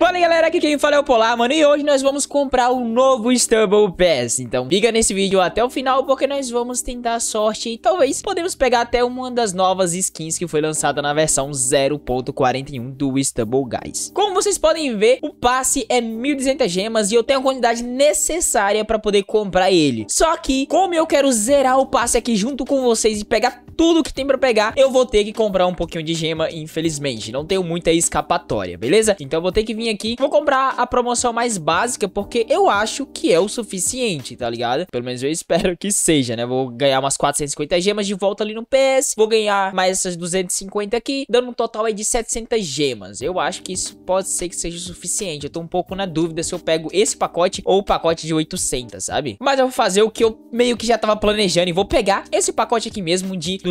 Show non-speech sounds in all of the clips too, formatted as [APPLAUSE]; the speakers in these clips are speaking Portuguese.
Fala galera, aqui quem fala é o Polar, mano, e hoje nós vamos comprar um novo Stubble Pass. Então fica nesse vídeo até o final, porque nós vamos tentar sorte e talvez podemos pegar até uma das novas skins que foi lançada na versão 0.41 do Stubble Guys. Como vocês podem ver, o passe é 1.200 gemas e eu tenho a quantidade necessária para poder comprar ele. Só que, como eu quero zerar o passe aqui junto com vocês e pegar tudo que tem pra pegar, eu vou ter que comprar um pouquinho de gema, infelizmente. Não tenho muita escapatória, beleza? Então eu vou ter que vir aqui, vou comprar a promoção mais básica, porque eu acho que é o suficiente, tá ligado? Pelo menos eu [LAUGHS] espero que seja, né? Vou ganhar umas 450 gemas de volta ali no PS, vou ganhar mais essas 250 aqui, dando um total aí de 700 gemas. Eu acho que isso pode ser que seja o suficiente. Eu tô um pouco na dúvida se eu pego esse pacote ou o pacote de 800, sabe? Mas eu vou fazer o que eu meio que já tava planejando e vou pegar esse pacote aqui mesmo de 250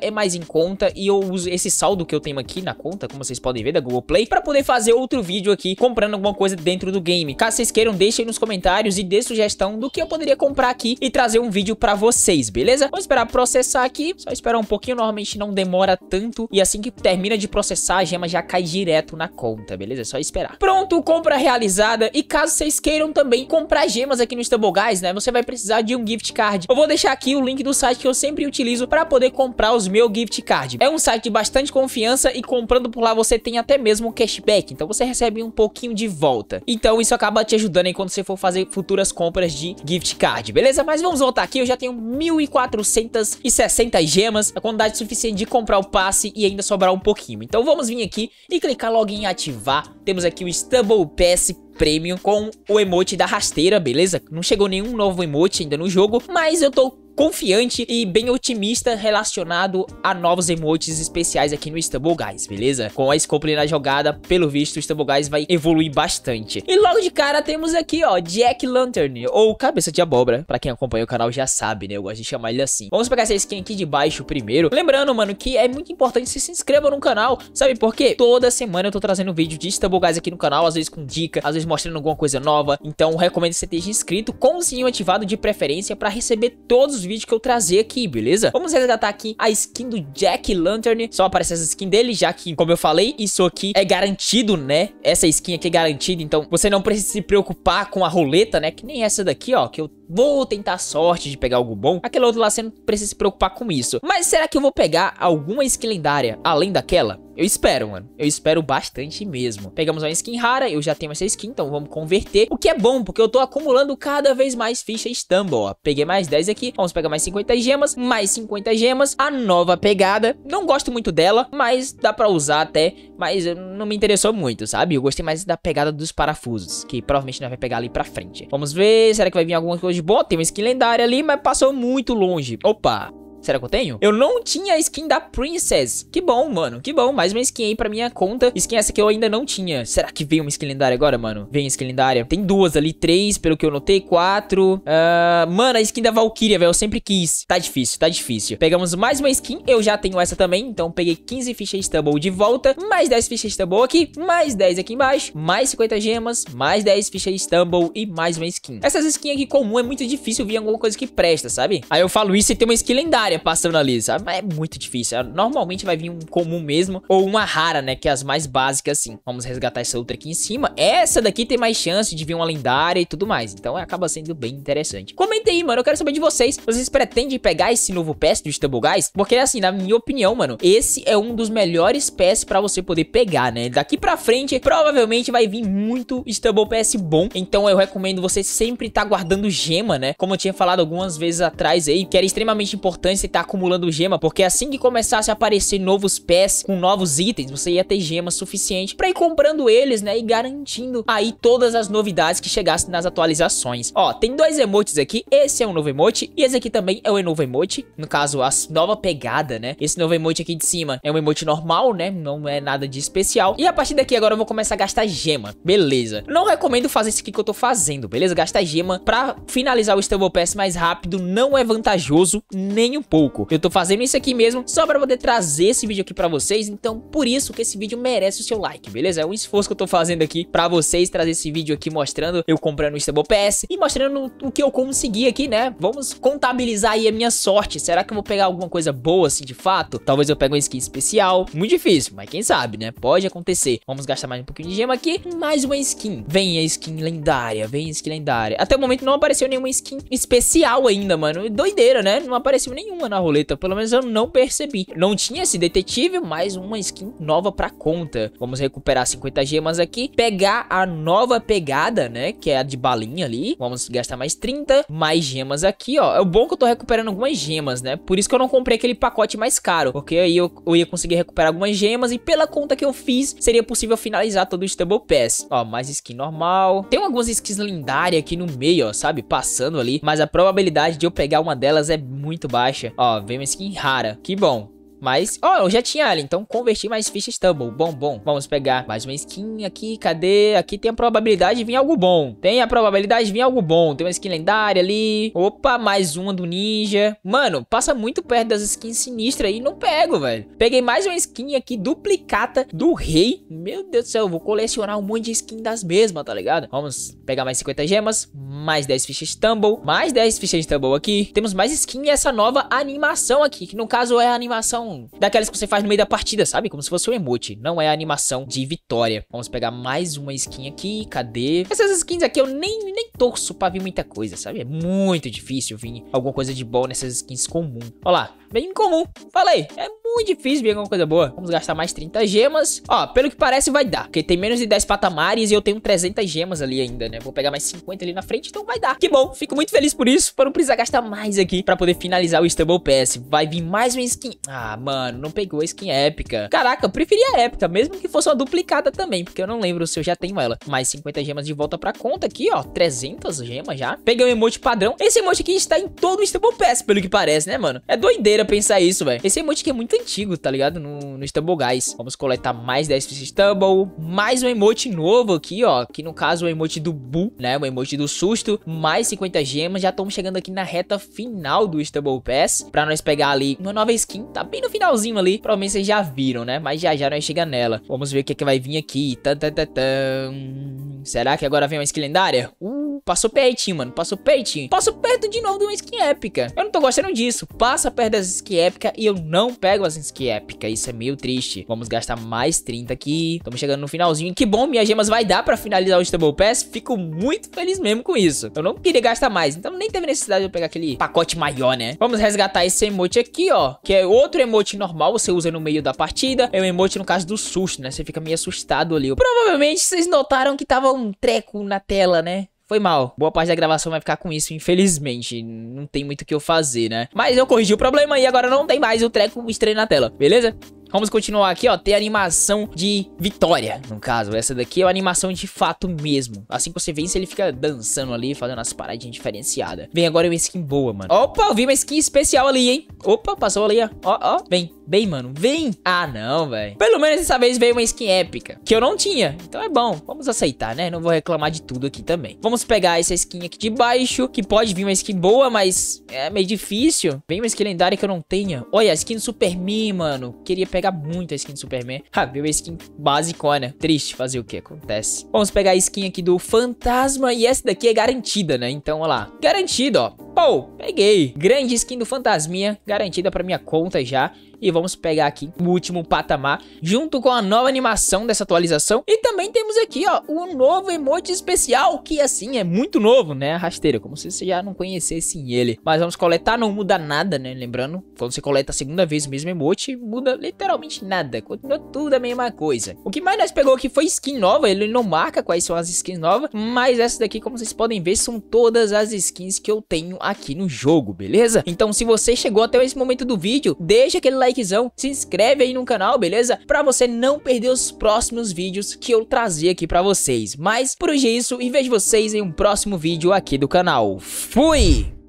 é mais em conta e eu uso esse saldo que eu tenho aqui na conta, como vocês podem ver, da Google Play, para poder fazer outro vídeo aqui comprando alguma coisa dentro do game. Caso vocês queiram, deixem nos comentários e dê sugestão do que eu poderia comprar aqui e trazer um vídeo para vocês, beleza? Vamos esperar processar aqui, só esperar um pouquinho, normalmente não demora tanto e assim que termina de processar, a gema já cai direto na conta, beleza? É só esperar. Pronto, compra realizada e caso vocês queiram também comprar gemas aqui no Stumble Guys, né, você vai precisar de um gift card. Eu vou deixar aqui o link do site que eu sempre utilizo para poder comprar os meus gift card. É um site de bastante confiança e comprando por lá você tem até mesmo cashback, então você recebe um pouquinho de volta. Então isso acaba te ajudando aí quando você for fazer futuras compras de gift card, beleza? Mas vamos voltar aqui, eu já tenho 1460 gemas, a quantidade suficiente de comprar o passe e ainda sobrar um pouquinho. Então vamos vir aqui e clicar logo em ativar. Temos aqui o Stubble Pass Premium com o emote da rasteira, beleza? Não chegou nenhum novo emote ainda no jogo, mas eu tô confiante e bem otimista relacionado a novos emotes especiais aqui no Stumble Guys, beleza? Com a Scope na jogada, pelo visto, o Stumble Guys vai evoluir bastante. E logo de cara temos aqui, ó, Jack Lantern, ou Cabeça de Abóbora. Pra quem acompanha o canal já sabe, né? Eu gosto de chamar ele assim. Vamos pegar essa skin aqui de baixo primeiro. Lembrando, mano, que é muito importante você se inscreva no canal, sabe por quê? Toda semana eu tô trazendo vídeo de Stumble Guys aqui no canal, às vezes com dica, às vezes mostrando alguma coisa nova. Então, recomendo que você esteja inscrito com o sininho ativado de preferência pra receber todos os vídeos que eu trazer aqui, beleza? Vamos resgatar aqui a skin do Jack Lantern. Só aparece essa skin dele, já que, como eu falei, isso aqui é garantido, né? Essa skin aqui é garantida, então você não precisa se preocupar com a roleta, né? Que nem essa daqui, ó, que eu vou tentar a sorte de pegar algo bom. Aquele outro lá você não precisa se preocupar com isso. Mas será que eu vou pegar alguma skin lendária além daquela? Eu espero, mano. Eu espero bastante mesmo. Pegamos uma skin rara, eu já tenho essa skin, então vamos converter. O que é bom, porque eu tô acumulando cada vez mais fichas Stumble, ó. Peguei mais 10 aqui, vamos pegar mais 50 gemas, mais 50 gemas. A nova pegada, não gosto muito dela, mas dá pra usar até. Mas não me interessou muito, sabe? Eu gostei mais da pegada dos parafusos, que provavelmente nós vai pegar ali pra frente. Vamos ver, será que vai vir alguma coisa de boa? Tem uma skin lendária ali, mas passou muito longe. Opa, Será que eu tenho? Eu não tinha a skin da Princess. Que bom, mano. Que bom. Mais uma skin aí pra minha conta. Skin essa que eu ainda não tinha. Será que veio uma skin lendária agora, mano? Vem skin lendária. Tem duas ali. Três, pelo que eu notei. Quatro. Uh, mano, a skin da Valkyria, velho. Eu sempre quis. Tá difícil, tá difícil. Pegamos mais uma skin. Eu já tenho essa também. Então peguei 15 fichas Stubble de volta. Mais 10 fichas Stubble aqui. Mais 10 aqui embaixo. Mais 50 gemas. Mais 10 fichas Stubble e mais uma skin. Essas skins aqui comum é muito difícil vir alguma coisa que presta, sabe? Aí eu falo isso e tem uma skin lendária passando ali, sabe? Mas é muito difícil. É, normalmente vai vir um comum mesmo, ou uma rara, né? Que é as mais básicas, assim. Vamos resgatar essa outra aqui em cima. Essa daqui tem mais chance de vir uma lendária e tudo mais. Então acaba sendo bem interessante. Comenta aí, mano. Eu quero saber de vocês. Vocês pretendem pegar esse novo PES do Stumble Guys? Porque, assim, na minha opinião, mano, esse é um dos melhores PES pra você poder pegar, né? Daqui pra frente, provavelmente vai vir muito Stumble PS bom. Então eu recomendo você sempre estar tá guardando gema, né? Como eu tinha falado algumas vezes atrás aí, que era extremamente importante estar tá acumulando gema, porque assim que começasse a aparecer novos pés com novos itens, você ia ter gema suficiente para ir comprando eles, né, e garantindo aí todas as novidades que chegassem nas atualizações. Ó, tem dois emotes aqui, esse é um novo emote e esse aqui também é um novo emote, no caso, a nova pegada, né? Esse novo emote aqui de cima é um emote normal, né, não é nada de especial. E a partir daqui agora eu vou começar a gastar gema, beleza. Não recomendo fazer isso aqui que eu tô fazendo, beleza? Gastar gema pra finalizar o Stable Pass mais rápido não é vantajoso nem um pouco. Eu tô fazendo isso aqui mesmo só pra poder trazer esse vídeo aqui pra vocês, então por isso que esse vídeo merece o seu like, beleza? É um esforço que eu tô fazendo aqui pra vocês, trazer esse vídeo aqui mostrando eu comprando o Stable Pass e mostrando o que eu consegui aqui, né? Vamos contabilizar aí a minha sorte. Será que eu vou pegar alguma coisa boa assim de fato? Talvez eu pegue uma skin especial. Muito difícil, mas quem sabe, né? Pode acontecer. Vamos gastar mais um pouquinho de gema aqui. Mais uma skin. Vem a skin lendária, vem a skin lendária. Até o momento não apareceu nenhuma skin especial ainda, mano. Doideira, né? Não apareceu nenhuma na roleta. Pelo menos eu não percebi. Não tinha esse detetive, mais uma skin nova pra conta. Vamos recuperar 50 gemas aqui. Pegar a nova pegada, né? Que é a de balinha ali. Vamos gastar mais 30. Mais gemas aqui, ó. É bom que eu tô recuperando algumas gemas, né? Por isso que eu não comprei aquele pacote mais caro. Porque aí eu, eu ia conseguir recuperar algumas gemas. E pela conta que eu fiz, seria possível finalizar todo o Stable Pass. Ó, mais skin normal. Tem algumas skins lendárias aqui no meio, ó, sabe? Passando ali. Mas a probabilidade de eu pegar uma delas é muito baixa. Ó, vem uma skin rara. Que bom. Mas, ó, oh, eu já tinha ela, então converti mais fichas Tumble. Bom, bom. Vamos pegar mais uma skin aqui. Cadê? Aqui tem a probabilidade de vir algo bom. Tem a probabilidade de vir algo bom. Tem uma skin lendária ali. Opa, mais uma do ninja. Mano, passa muito perto das skins sinistras aí. Não pego, velho. Peguei mais uma skin aqui duplicata do rei. Meu Deus do céu, eu vou colecionar um monte de skin das mesmas, tá ligado? Vamos pegar mais 50 gemas. Mais 10 fichas Tumble. Mais 10 fichas Tumble aqui. Temos mais skin e essa nova animação aqui. Que no caso é a animação daquelas que você faz no meio da partida, sabe? Como se fosse um emote. Não é a animação de vitória. Vamos pegar mais uma skin aqui. Cadê? Essas skins aqui eu nem, nem torço pra vir muita coisa, sabe? É muito difícil vir alguma coisa de bom nessas skins comum. Olha lá. Bem incomum. Falei. É muito difícil ver alguma coisa boa. Vamos gastar mais 30 gemas. Ó, pelo que parece vai dar. Porque tem menos de 10 patamares e eu tenho 300 gemas ali ainda, né? Vou pegar mais 50 ali na frente, então vai dar. Que bom, fico muito feliz por isso. Pra não precisar gastar mais aqui pra poder finalizar o Stumble Pass. Vai vir mais uma skin. Ah, mano, não pegou a skin épica. Caraca, eu preferia a épica, mesmo que fosse uma duplicada também. Porque eu não lembro se eu já tenho ela. Mais 50 gemas de volta pra conta aqui, ó. 300 gemas já. Peguei um emote padrão. Esse emote aqui está em todo o Stumble Pass, pelo que parece, né, mano? É doideira pensar isso, velho. Esse emote aqui é muito antigo, tá ligado? No, no Stumble Guys. Vamos coletar mais 10 fichas Stumble. Mais um emote novo aqui, ó. Que no caso é o emote do Boo, né? O emote do susto. Mais 50 gemas. Já estamos chegando aqui na reta final do Stumble Pass. Pra nós pegar ali uma nova skin. Tá bem no finalzinho ali. Provavelmente vocês já viram, né? Mas já já nós chega nela. Vamos ver o que, é que vai vir aqui. Tan, tan, tan, tan. Será que agora vem uma skin lendária? Uh, passou pertinho, mano. Passou pertinho. Passou perto de novo de uma skin épica. Eu não tô gostando disso. Passa perto das skin épica e eu não pego as skin épica. Isso é meio triste. Vamos gastar mais 30 aqui. Estamos chegando no finalzinho. Que bom, minhas gemas vai dar pra finalizar o Stable Pass. Fico muito feliz mesmo com isso. Eu não queria gastar mais. Então nem teve necessidade de eu pegar aquele pacote maior, né? Vamos resgatar esse emote aqui, ó. Que é outro emote normal. Você usa no meio da partida. É o emote no caso do susto, né? Você fica meio assustado ali. Provavelmente vocês notaram que tava um treco na tela, né? Foi mal. Boa parte da gravação vai ficar com isso, infelizmente. Não tem muito o que eu fazer, né? Mas eu corrigi o problema e agora não tem mais o treco estranho na tela, beleza? Vamos continuar aqui, ó. Tem animação de vitória, no caso. Essa daqui é uma animação de fato mesmo. Assim que você vence, ele fica dançando ali, fazendo as paradinhas diferenciadas. Vem agora uma skin boa, mano. Opa, eu vi uma skin especial ali, hein? Opa, passou ali, ó. Ó, ó. Vem, vem, mano. Vem. Ah, não, velho. Pelo menos dessa vez veio uma skin épica, que eu não tinha. Então é bom. Vamos aceitar, né? Não vou reclamar de tudo aqui também. Vamos pegar essa skin aqui de baixo, que pode vir uma skin boa, mas é meio difícil. Vem uma skin lendária que eu não tenha. Olha, a skin do Superman, mano. Queria pegar muito a skin do Superman. [LAUGHS] Ah, viu a skin basicona. Triste fazer o que acontece. Vamos pegar a skin aqui do Fantasma e essa daqui é garantida, né? Então, olha lá. Garantido, ó. Pô, peguei. Grande skin do Fantasminha, garantida pra minha conta já. E vamos pegar aqui o último patamar, junto com a nova animação dessa atualização. E também temos aqui, ó, o novo emote especial, que assim, é muito novo, né? Rasteira, como se você já não conhecesse ele. Mas vamos coletar, não muda nada, né? Lembrando, quando você coleta a segunda vez o mesmo emote, muda literalmente nada. Continua tudo a mesma coisa. O que mais nós pegou aqui foi skin nova, ele não marca quais são as skins novas, mas essa daqui, como vocês podem ver, são todas as skins que eu tenho aqui no jogo, beleza? Então, se você chegou até esse momento do vídeo, deixa aquele like likezão, se inscreve aí no canal, beleza? Pra você não perder os próximos vídeos que eu trazer aqui pra vocês. Mas por hoje é isso e vejo vocês em um próximo vídeo aqui do canal. Fui!